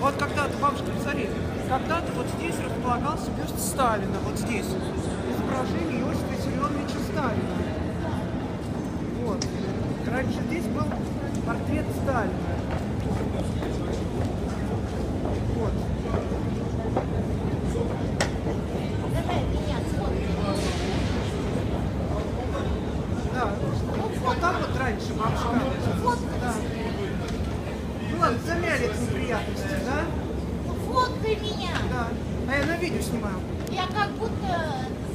Вот когда-то, бабушка, смотри, когда-то вот здесь располагался бюст Сталина, вот здесь. Изображение Иосифа Виссарионовича Сталина. Вот. Раньше здесь был портрет Сталина. Вот. Да. Вот так вот раньше бабушка. Да. Ладно, замяли это неприятности, да? Ну, Фоткай меня. Да. А я на видео снимаю. Я как будто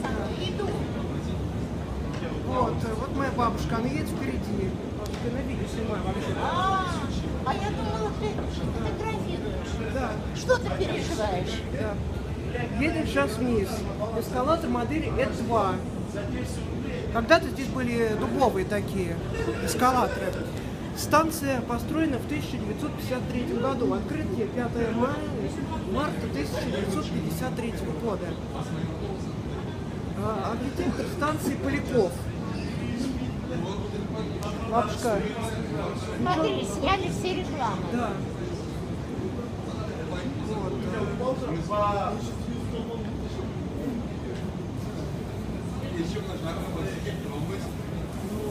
самое, иду. Вот, э, вот моя бабушка, она едет впереди. Вот я на видео снимаю вообще. А, а я думала, ты фотографируешь. Да, Что ты переживаешь? да. Едем сейчас вниз. Эскалатор модели Э2. Когда-то здесь были дубовые такие эскалаторы. Станция построена в 1953 году. Открытие 5 мая, марта 1953 года. А, Архитектор станции Поляков. Бабушка, Смотри, сняли все рекламы. да. Вот, э,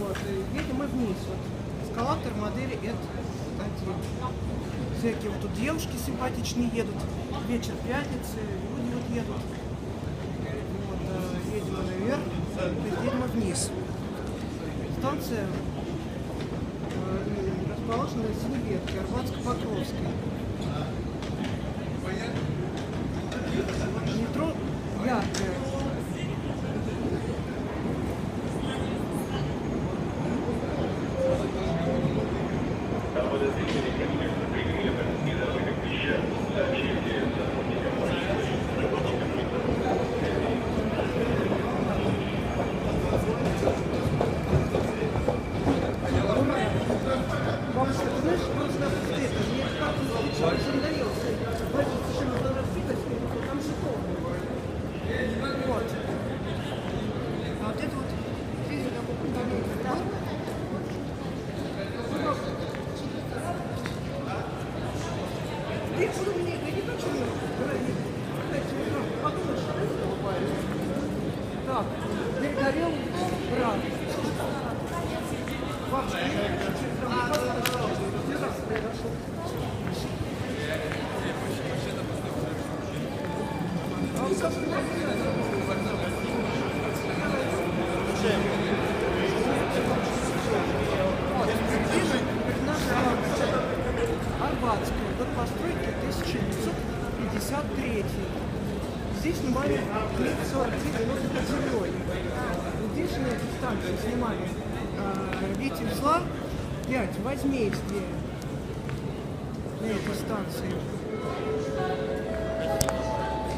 Вот, едем мы вниз. Вот. Эскалатор модели Эд 1. Всякие вот тут девушки симпатичные едут. Вечер пятницы, люди вот едут. Вот, э, едем наверх, едем вниз. Станция э, расположена на Синеветке, Арбатско-Покровской. Так, перегорел брат. Бабушка, 1953. Здесь снимали клип 43 минуты под землей. Здесь на этой станции снимали э, Витебсла 5 возмездие на этой станции.